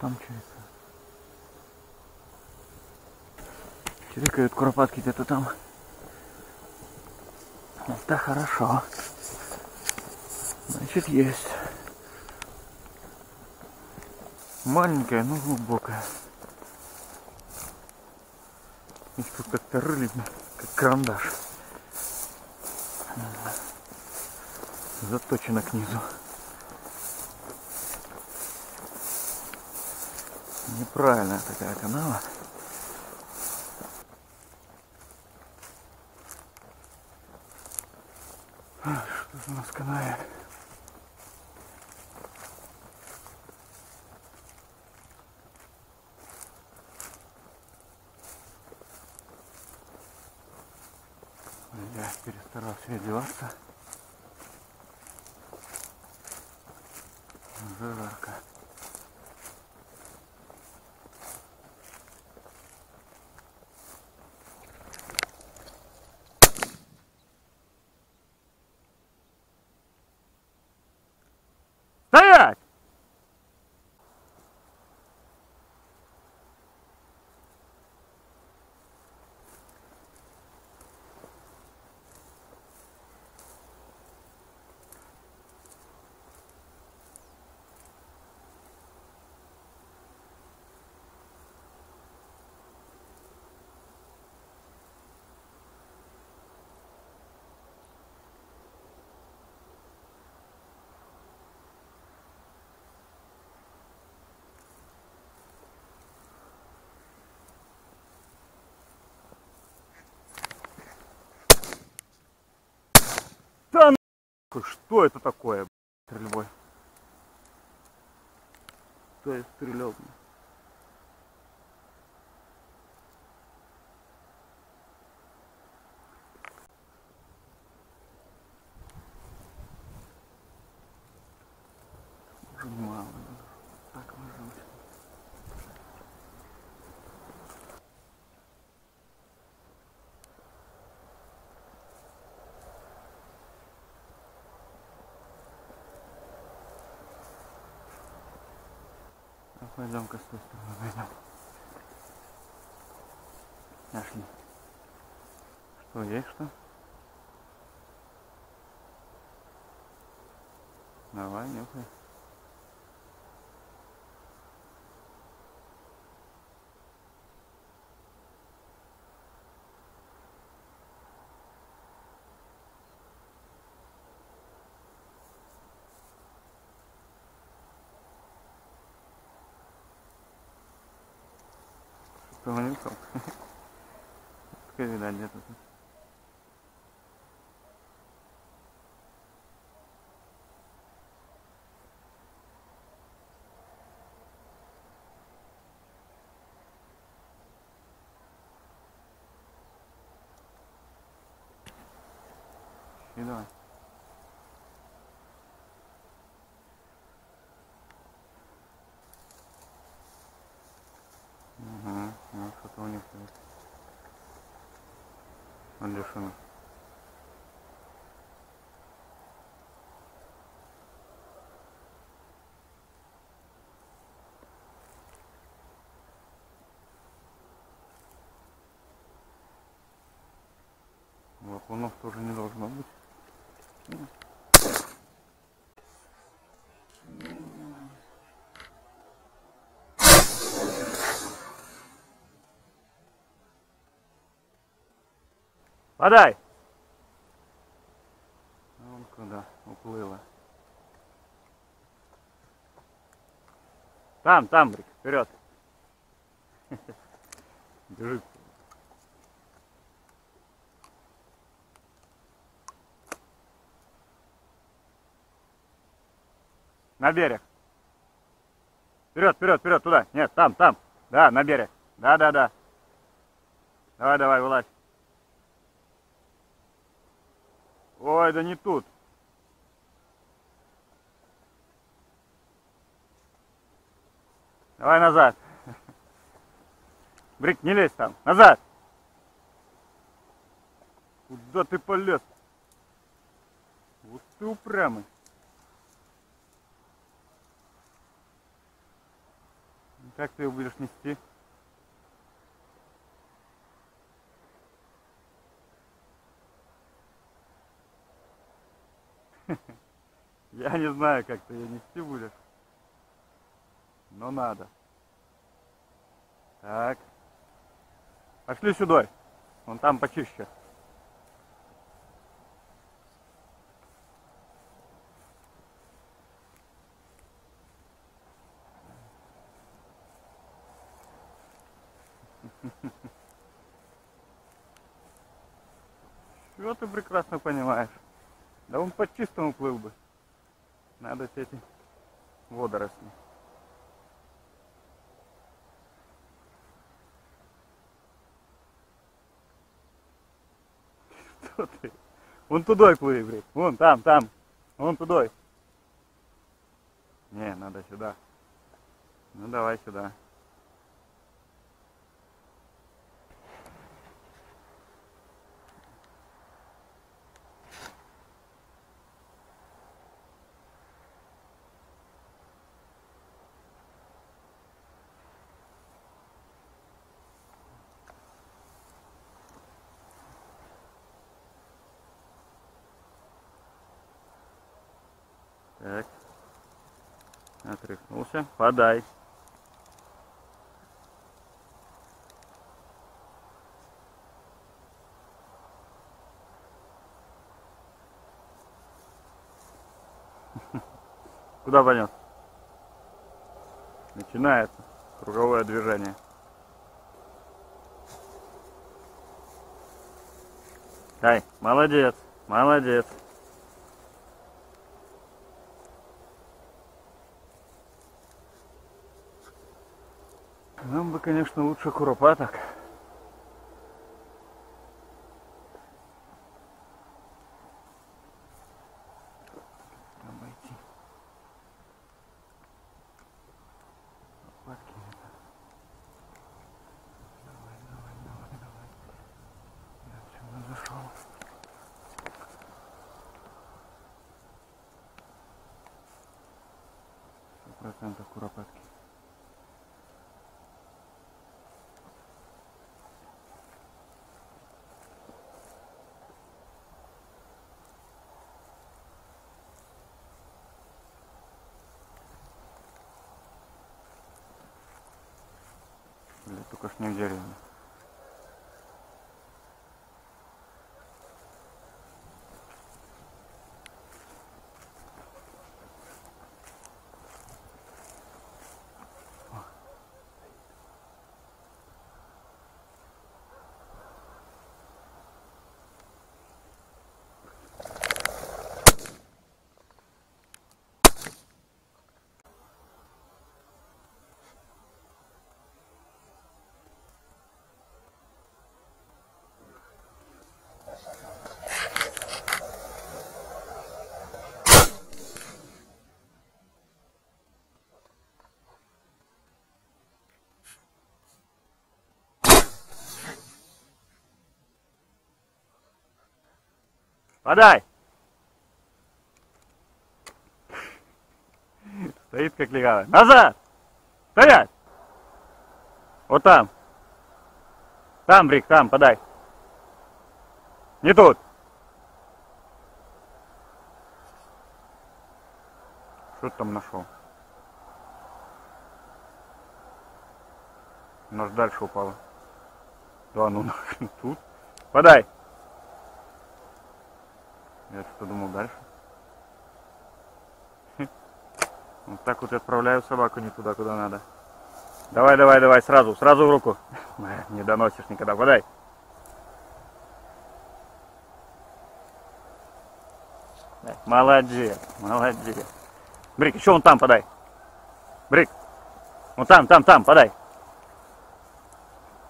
там чирикают. Чирикают куропатки где-то там. Это хорошо. Значит, есть. Маленькая, но глубокая. Их тут как-то рыли, как карандаш. Заточено к низу. Неправильная такая канава. Что у нас в? Я перестарался одеваться. Уже нахуй, что это такое, стрельбой? Кто я стрелял? б***ь? Уже мало, так ложусь. А пойдем-ка с той стороны пойдем. Нашли. Что, есть что? Давай, нюхай. Что нюхал? Скажи, видать, где-то тут. И давай. Ага, ну что-то у них есть. Андрюшина. Лапунов тоже не должно быть. Подай! Вон куда уплыла. Там, там, Брик, вперед. Бежит. На берег. Вперед, вперед, вперед, туда. Нет, там, там. Да, на берег. Да, да, да. Давай, давай, вылазь. Ой, да не тут. Давай назад. Брик, не лезь там. Назад. Куда ты полез? Вот ты упрямый. Как ты его будешь нести? Я не знаю, как ты ее нести будешь. Но надо. Так. Пошли сюда. Вон там почище. Все ты прекрасно понимаешь. Да он по чистому плыл бы. Надо эти водоросли. Что ты? Вон туда плыви, блядь. Вон там, там. Вон туда. Не, надо сюда. Ну давай сюда. Так. Отряхнулся. Подай. Куда понес? Начинается круговое движение. Ай, молодец, молодец. Нам бы, конечно, лучше куропаток. Обойти. Лопатки это. Давай, давай, давай, давай. Я отсюда зашел. Сто процентов куропатки. Только ж не в Подай! Стоит как легавый. Назад! Стоять! Вот там. Там, Брик, там, подай. Не тут. Что там нашел? Нож дальше упала. Да, ну нахрен тут. Подай. Я что думал дальше. Вот так вот я отправляю собаку не туда, куда надо. Давай, давай, давай, сразу, сразу в руку. Не доносишь никогда, подай. Молодец, молодец. Брик, еще вон там подай. Брик, вон там, там, там, подай.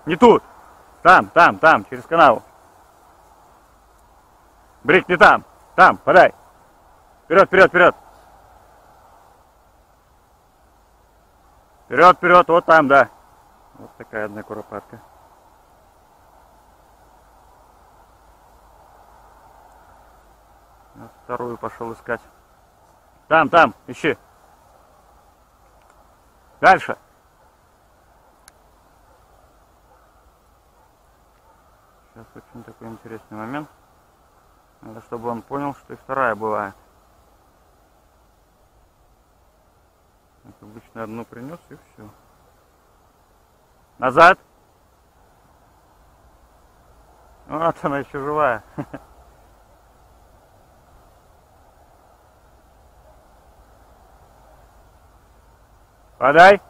Не тут. Там, там, там, через канал. Брик, не там! Там, подай! Вперед, вперед, вперед! Вперед, вперед, вот там, да. Вот такая одна куропатка. Вот вторую пошел искать. Там, там, ищи. Дальше. Сейчас очень такой интересный момент. Надо, чтобы он понял, что и вторая бывает. Как обычно одну принес и все. Назад! Вот она еще живая. Подай.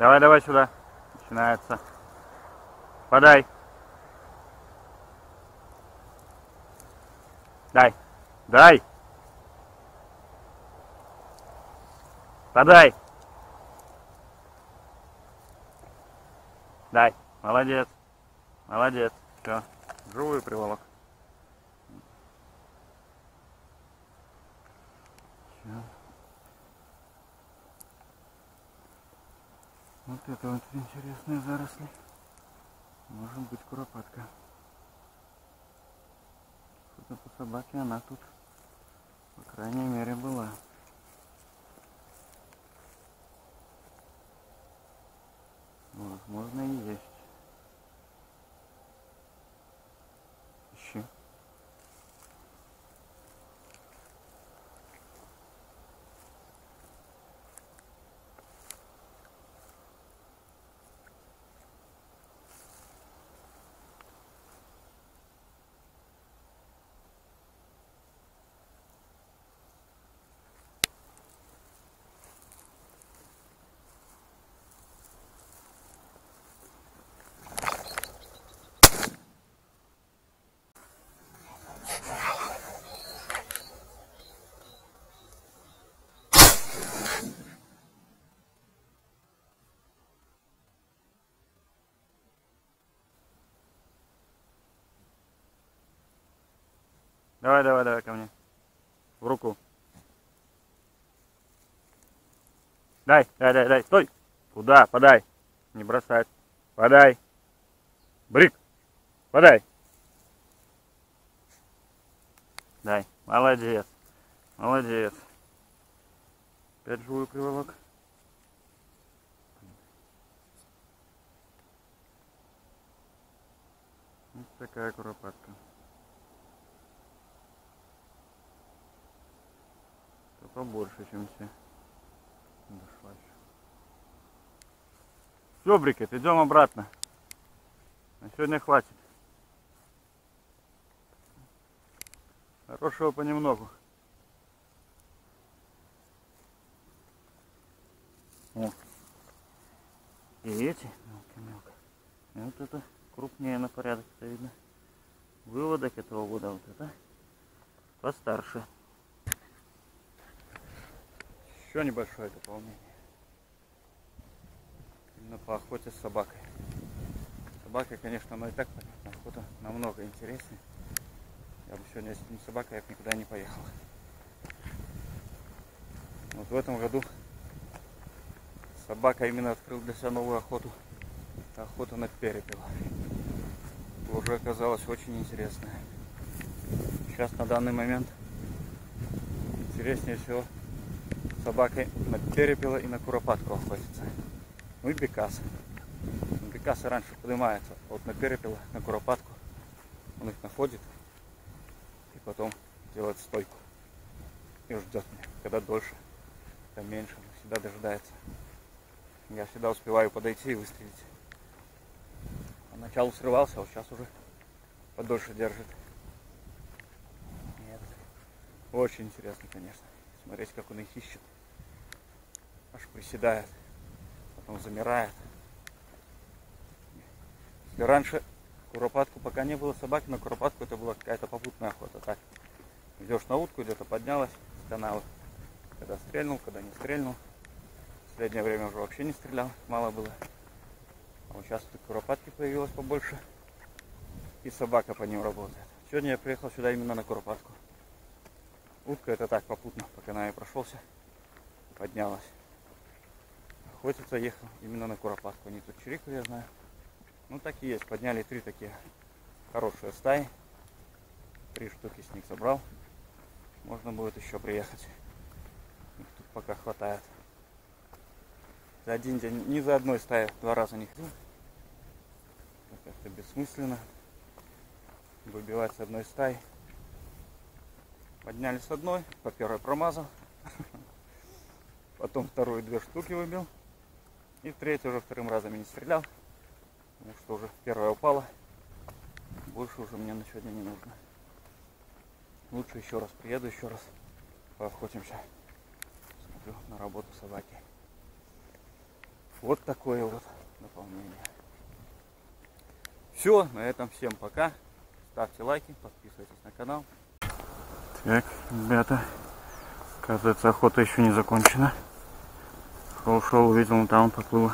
Давай, давай сюда. Начинается. Подай. Дай. Дай. Подай. Дай. Молодец. Молодец. Все. Живую приволок. Все. Вот это вот интересные заросли. Может быть куропатка. Судя по собаке, она тут, по крайней мере, была. Возможно и есть. Ищи. Давай, давай, давай ко мне. В руку. Дай, дай, дай, дай. Стой. Куда? Подай. Не бросать. Подай. Брик. Подай. Дай. Молодец. Молодец. Опять живую приволок. Вот такая куропатка. Побольше, чем все. Все, брикет, идем обратно. На сегодня хватит. Хорошего понемногу. О. И эти мелко-мелко. Вот это крупнее на порядок, это видно. Выводок этого года вот это постарше. Еще небольшое дополнение. Именно по охоте с собакой. Собака, конечно, но и так понятно, охота намного интереснее. Я бы сегодня, если не собака, я бы никуда не поехал. Вот в этом году собака именно открыл для себя новую охоту. Охота на перепела. Уже оказалось очень интересная. Сейчас на данный момент интереснее всего собакой на перепела и на куропатку охотится. Ну и бекас. Бекасы раньше поднимается, вот на перепела, на куропатку. Он их находит и потом делает стойку. И ждет меня. Когда дольше, когда меньше, он всегда дожидается. Я всегда успеваю подойти и выстрелить. Поначалу срывался, а вот сейчас уже подольше держит. Нет. Очень интересно, конечно. Смотреть, как он их ищет. Аж приседает. Потом замирает. Если раньше куропатку, пока не было собаки, на куропатку это была какая-то попутная охота. Так, идешь на утку, где-то поднялась с канала. Когда стрельнул, когда не стрельнул. В последнее время уже вообще не стрелял, мало было. А вот сейчас тут куропатки появилось побольше. И собака по ним работает. Сегодня я приехал сюда именно на куропатку. Утка это так попутно, пока на ней прошелся, поднялась. Охотиться ехал именно на куропатку. Они тут чирикали, я знаю. Ну так и есть. Подняли три такие хорошие стаи. Три штуки с них собрал. Можно будет еще приехать. Их тут пока хватает. За один день, ни за одной стаи два раза не ходил. Это бессмысленно. Выбивать с одной стаи. Подняли с одной, по первой промазал. Потом вторую две штуки выбил. И третью уже вторым разом не стрелял. Потому что уже первая упала. Больше уже мне на сегодня не нужно. Лучше еще раз приеду, еще раз поохотимся. Смотрю на работу собаки. Вот такое вот дополнение. Все, на этом всем пока. Ставьте лайки, подписывайтесь на канал. Так, ребята, оказывается, охота еще не закончена. Шел, шел, увидел, он там поплыл.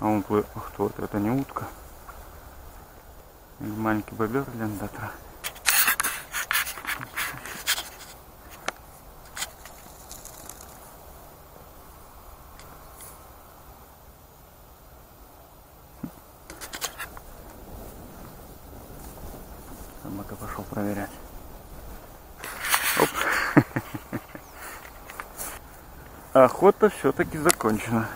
А он плыл. Ах, кто это? Это не утка. Маленький бобер лендатра. Собака Охота все-таки закончена.